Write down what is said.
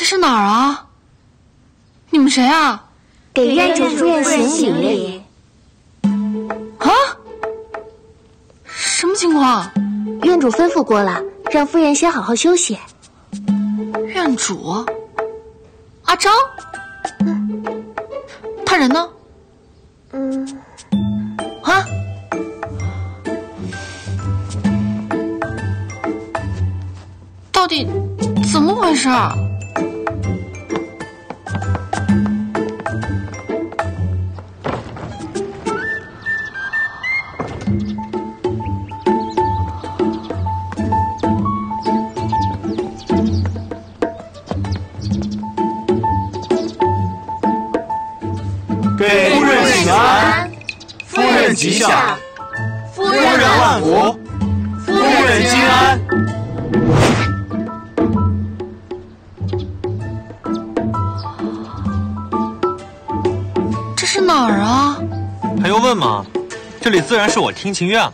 这是哪儿啊？你们谁啊？给院主夫人行礼。啊？什么情况？院主吩咐过了，让夫人先好好休息。院主？阿昭？他人呢？嗯。啊？到底怎么回事？给夫人请安，夫人吉祥，夫人万福，夫人金安。这是哪儿啊？还用问吗？这里自然是我听琴院了。